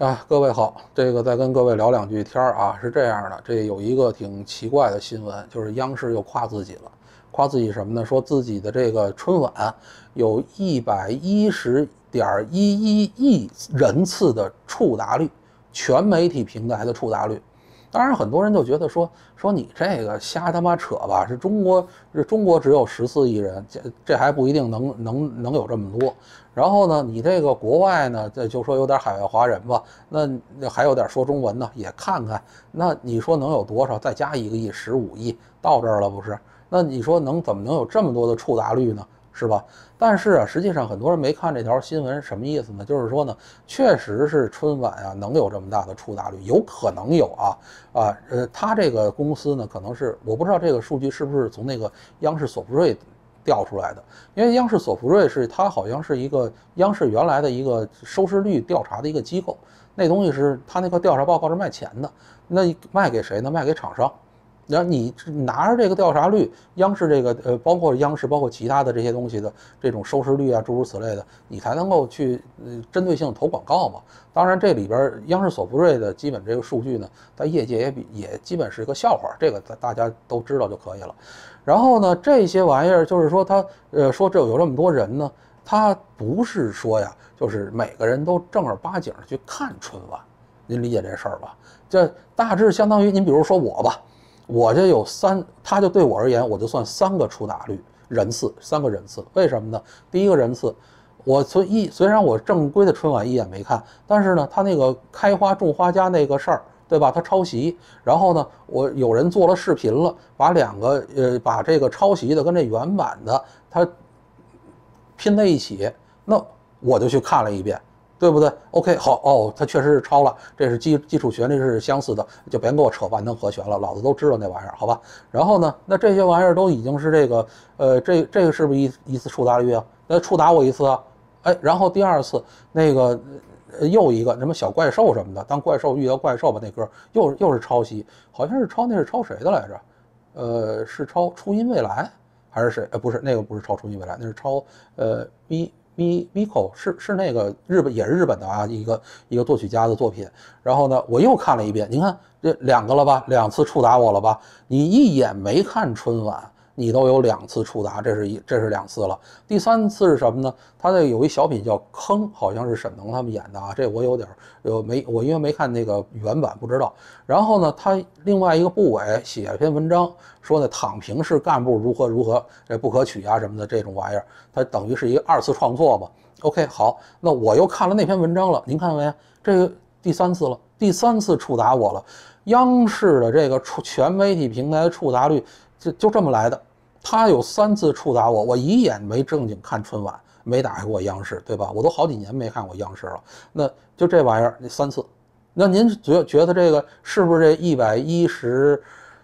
啊，各位好，这个再跟各位聊两句天儿啊，是这样的，这有一个挺奇怪的新闻，就是央视又夸自己了，夸自己什么呢？说自己的这个春晚有一百一十点一一亿人次的触达率，全媒体平台的触达率。当然，很多人就觉得说说你这个瞎他妈扯吧，是中国是中国只有十四亿人，这这还不一定能能能有这么多。然后呢，你这个国外呢，这就说有点海外华人吧，那还有点说中文的也看看。那你说能有多少？再加一个亿，十五亿到这儿了不是？那你说能怎么能有这么多的触达率呢？是吧？但是啊，实际上很多人没看这条新闻，什么意思呢？就是说呢，确实是春晚啊能有这么大的触达率，有可能有啊啊呃，他这个公司呢，可能是我不知道这个数据是不是从那个央视索福瑞调出来的，因为央视索福瑞是它好像是一个央视原来的一个收视率调查的一个机构，那东西是他那个调查报告是卖钱的，那卖给谁呢？卖给厂商。然后你拿着这个调查率，央视这个呃，包括央视，包括其他的这些东西的这种收视率啊，诸如此类的，你才能够去呃针对性投广告嘛。当然，这里边央视索福瑞的基本这个数据呢，在业界也比也基本是一个笑话，这个大家都知道就可以了。然后呢，这些玩意儿就是说，他呃说这有这么多人呢，他不是说呀，就是每个人都正儿八经去看春晚，您理解这事儿吧？这大致相当于您比如说我吧。我这有三，他就对我而言，我就算三个触达率人次，三个人次。为什么呢？第一个人次，我从一虽然我正规的春晚一眼没看，但是呢，他那个开花种花家那个事儿，对吧？他抄袭，然后呢，我有人做了视频了，把两个呃，把这个抄袭的跟这原版的他拼在一起，那我就去看了一遍。对不对？OK，好哦，它确实是抄了，这是基基础旋律是相似的，就别给我扯万能和弦了，老子都知道那玩意儿，好吧？然后呢，那这些玩意儿都已经是这个，呃，这这个是不是一一次触达率啊？那触达我一次啊，哎，然后第二次那个呃又一个什么小怪兽什么的，当怪兽遇到怪兽吧，那歌又又是抄袭，好像是抄那是抄谁的来着？呃，是抄初音未来还是谁？呃，不是那个不是抄初音未来，那是抄呃 V。Mi Miko 是是那个日本也是日本的啊，一个一个作曲家的作品。然后呢，我又看了一遍，你看这两个了吧，两次触达我了吧？你一眼没看春晚。你都有两次触达，这是一，这是两次了。第三次是什么呢？他那有一小品叫《坑》，好像是沈腾他们演的啊。这我有点有没我因为没看那个原版不知道。然后呢，他另外一个部委写一篇文章，说呢躺平式干部如何如何这不可取啊什么的这种玩意儿，他等于是一个二次创作嘛。OK，好，那我又看了那篇文章了。您看到没？这个第三次了，第三次触达我了。央视的这个触全媒体平台的触达率就就这么来的。他有三次触达我，我一眼没正经看春晚，没打开过央视，对吧？我都好几年没看过央视了。那就这玩意儿，那三次，那您觉觉得这个是不是这一百一十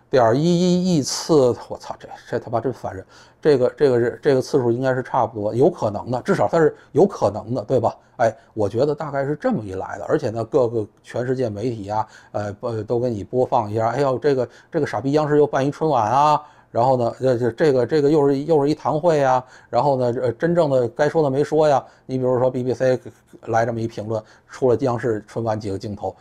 点一一亿次？我操，这这他妈真烦人！这个这个是这个次数应该是差不多，有可能的，至少它是有可能的，对吧？哎，我觉得大概是这么一来的。而且呢，各个全世界媒体啊，呃，不都给你播放一下。哎呦，这个这个傻逼央视又办一春晚啊！然后呢，呃，这这个这个又是又是一堂会呀。然后呢，呃，真正的该说的没说呀。你比如说 BBC 来这么一评论，出了央视春晚几个镜头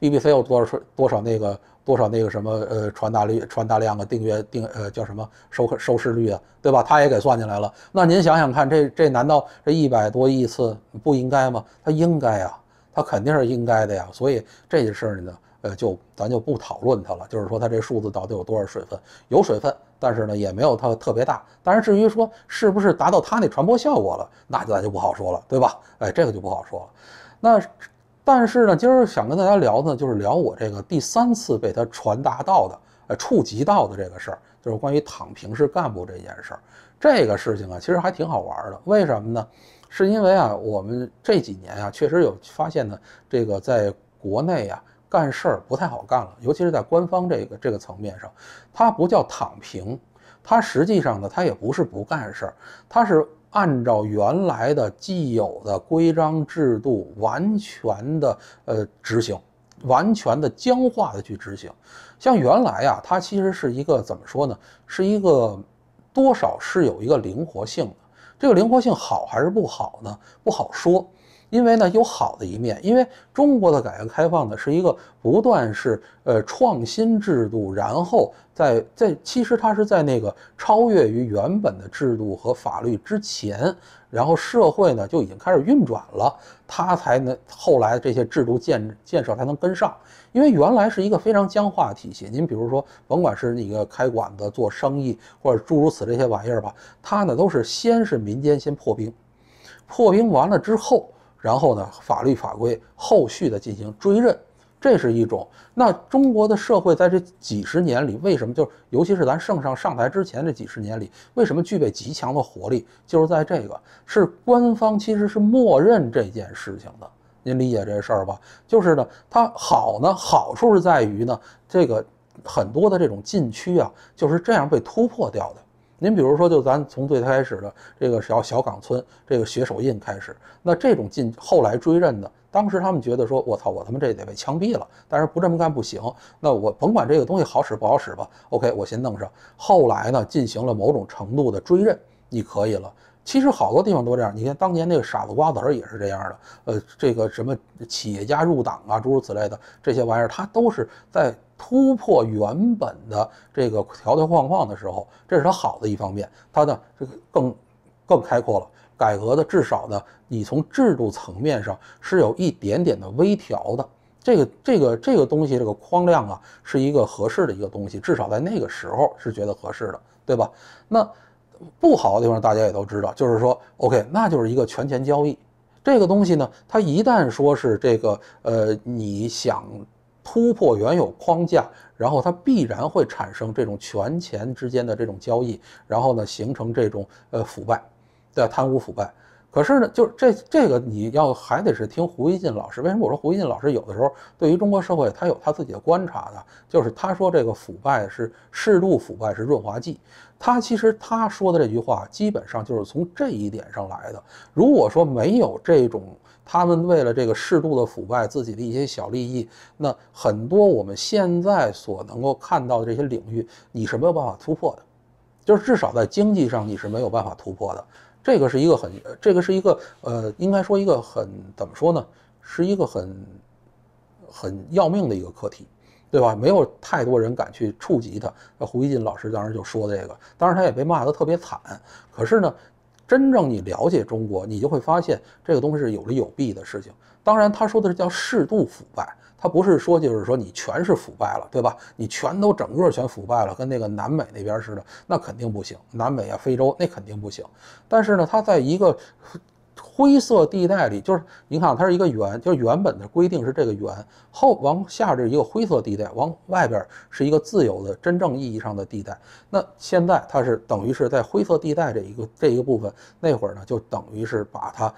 ，BBC 有多少多少那个多少那个什么呃传达率传达量啊，订阅订呃叫什么收收视率啊，对吧？他也给算进来了。那您想想看，这这难道这一百多亿次不应该吗？他应该呀，他肯定是应该的呀。所以这些事儿呢。呃，就咱就不讨论它了，就是说它这数字到底有多少水分？有水分，但是呢也没有它特别大。但是至于说是不是达到它那传播效果了，那咱就不好说了，对吧？哎，这个就不好说了。那但是呢，今儿想跟大家聊呢，就是聊我这个第三次被它传达到的，呃，触及到的这个事儿，就是关于躺平式干部这件事儿。这个事情啊，其实还挺好玩的。为什么呢？是因为啊，我们这几年啊，确实有发现呢，这个在国内啊。干事儿不太好干了，尤其是在官方这个这个层面上，它不叫躺平，它实际上呢，它也不是不干事儿，它是按照原来的既有的规章制度完全的呃执行，完全的僵化的去执行。像原来啊，它其实是一个怎么说呢？是一个多少是有一个灵活性的，这个灵活性好还是不好呢？不好说。因为呢有好的一面，因为中国的改革开放呢是一个不断是呃创新制度，然后在在其实它是在那个超越于原本的制度和法律之前，然后社会呢就已经开始运转了，它才能后来这些制度建建设才能跟上。因为原来是一个非常僵化体系，您比如说，甭管是那个开馆子、做生意，或者诸如此这些玩意儿吧，它呢都是先是民间先破冰，破冰完了之后，然后呢法律法规后续的进行追认，这是一种。那中国的社会在这几十年里，为什么就尤其是咱圣上上台之前这几十年里，为什么具备极强的活力？就是在这个是官方其实是默认这件事情的。您理解这事儿吧？就是呢，它好呢，好处是在于呢，这个很多的这种禁区啊，就是这样被突破掉的。您比如说，就咱从最开始的这个小小岗村这个血手印开始，那这种进后来追认的，当时他们觉得说，我操，我他妈这得被枪毙了，但是不这么干不行。那我甭管这个东西好使不好使吧，OK，我先弄上。后来呢，进行了某种程度的追认，你可以了。其实好多地方都这样，你看当年那个傻子瓜子儿也是这样的，呃，这个什么企业家入党啊，诸如此类的这些玩意儿，它都是在突破原本的这个条条框框的时候，这是它好的一方面，它的这个更更开阔了。改革的至少呢，你从制度层面上是有一点点的微调的，这个这个这个东西这个框量啊，是一个合适的一个东西，至少在那个时候是觉得合适的，对吧？那。不好的地方大家也都知道，就是说，OK，那就是一个权钱交易，这个东西呢，它一旦说是这个，呃，你想突破原有框架，然后它必然会产生这种权钱之间的这种交易，然后呢，形成这种呃腐败，的贪污腐败。可是呢，就是这这个你要还得是听胡锡进老师。为什么我说胡锡进老师有的时候对于中国社会他有他自己的观察呢？就是他说这个腐败是适度腐败是润滑剂。他其实他说的这句话基本上就是从这一点上来的。如果说没有这种他们为了这个适度的腐败自己的一些小利益，那很多我们现在所能够看到的这些领域，你是没有办法突破的。就是至少在经济上你是没有办法突破的。这个是一个很，这个是一个呃，应该说一个很怎么说呢？是一个很很要命的一个课题，对吧？没有太多人敢去触及它。那胡锡进老师当时就说这个，当然他也被骂得特别惨。可是呢，真正你了解中国，你就会发现这个东西是有利有弊的事情。当然，他说的是叫适度腐败。他不是说就是说你全是腐败了，对吧？你全都整个全腐败了，跟那个南美那边似的，那肯定不行。南美啊，非洲那肯定不行。但是呢，他在一个灰色地带里，就是你看它是一个圆，就是原本的规定是这个圆，后往下是一个灰色地带，往外边是一个自由的真正意义上的地带。那现在它是等于是在灰色地带这一个这一个部分，那会儿呢就等于是把它。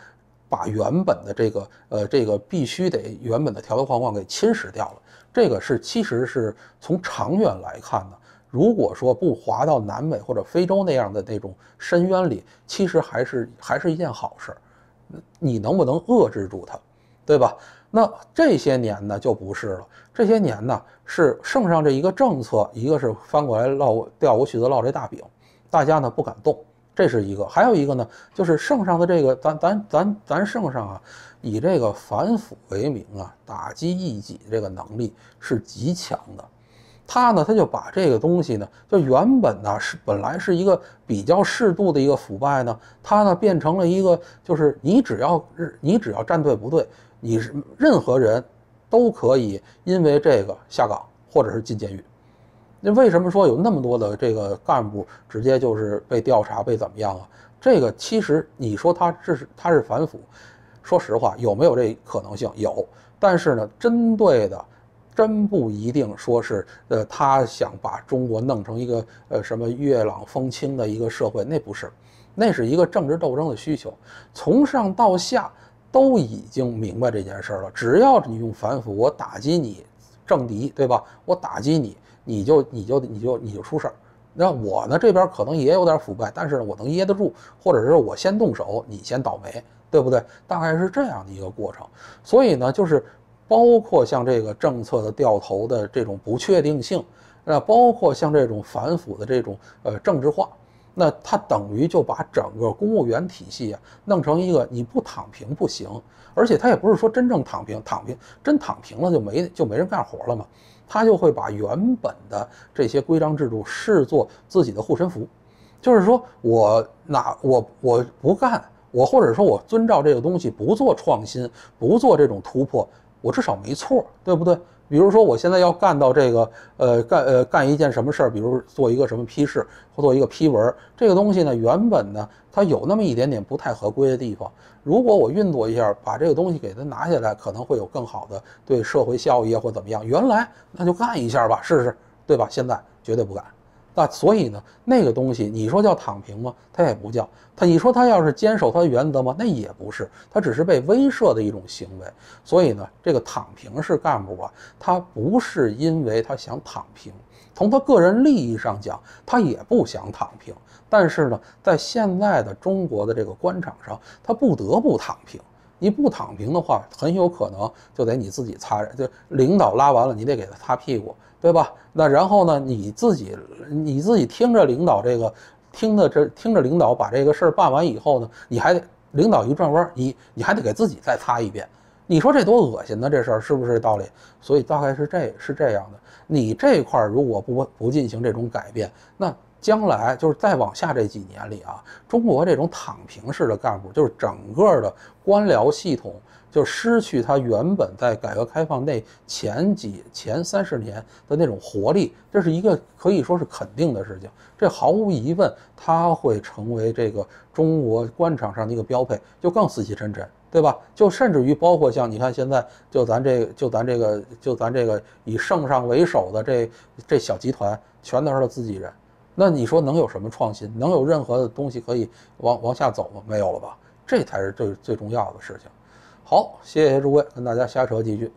把原本的这个呃这个必须得原本的条条框框给侵蚀掉了，这个是其实是从长远来看呢，如果说不滑到南美或者非洲那样的那种深渊里，其实还是还是一件好事儿。你能不能遏制住它，对吧？那这些年呢就不是了，这些年呢是圣上这一个政策，一个是翻过来烙调我许子烙这大饼，大家呢不敢动。这是一个，还有一个呢，就是圣上的这个，咱咱咱咱圣上啊，以这个反腐为名啊，打击异己这个能力是极强的。他呢，他就把这个东西呢，就原本呢是本来是一个比较适度的一个腐败呢，他呢变成了一个，就是你只要你只要站队不对，你是任何人都可以因为这个下岗或者是进监狱。那为什么说有那么多的这个干部直接就是被调查被怎么样啊？这个其实你说他这是他是反腐，说实话有没有这可能性？有，但是呢，针对的真不一定说是呃他想把中国弄成一个呃什么月朗风清的一个社会，那不是，那是一个政治斗争的需求，从上到下都已经明白这件事儿了。只要你用反腐，我打击你政敌，对吧？我打击你。你就你就你就你就出事儿，那我呢这边可能也有点腐败，但是呢我能噎得住，或者是我先动手，你先倒霉，对不对？大概是这样的一个过程。所以呢，就是包括像这个政策的掉头的这种不确定性，那包括像这种反腐的这种呃政治化，那他等于就把整个公务员体系啊弄成一个你不躺平不行，而且他也不是说真正躺平，躺平真躺平了就没就没人干活了嘛，他就会把原本的这些规章制度视作自己的护身符，就是说我哪我我不干，我或者说我遵照这个东西不做创新，不做这种突破，我至少没错，对不对？比如说，我现在要干到这个，呃，干呃干一件什么事儿，比如做一个什么批示或做一个批文，这个东西呢，原本呢，它有那么一点点不太合规的地方。如果我运作一下，把这个东西给它拿下来，可能会有更好的对社会效益或怎么样。原来那就干一下吧，试试，对吧？现在绝对不敢。那所以呢，那个东西你说叫躺平吗？它也不叫。他你说他要是坚守他的原则吗？那也不是。他只是被威慑的一种行为。所以呢，这个躺平式干部啊，他不是因为他想躺平，从他个人利益上讲，他也不想躺平。但是呢，在现在的中国的这个官场上，他不得不躺平。你不躺平的话，很有可能就得你自己擦，就领导拉完了，你得给他擦屁股。对吧？那然后呢？你自己你自己听着领导这个，听着这听着领导把这个事儿办完以后呢，你还得领导一转弯，你你还得给自己再擦一遍。你说这多恶心呢？这事儿是不是道理？所以大概是这是这样的。你这块如果不不进行这种改变，那将来就是再往下这几年里啊，中国这种躺平式的干部，就是整个的官僚系统。就失去它原本在改革开放那前几前三十年的那种活力，这是一个可以说是肯定的事情。这毫无疑问，它会成为这个中国官场上的一个标配，就更死气沉沉，对吧？就甚至于包括像你看现在，就咱这就咱这个就咱这个以圣上为首的这这小集团，全都是他自己人，那你说能有什么创新？能有任何的东西可以往往下走吗？没有了吧？这才是最最重要的事情。好，谢谢诸位，跟大家瞎扯几句。